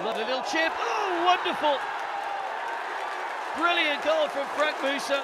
Another little chip. Oh, wonderful. Brilliant goal from Frank Musa.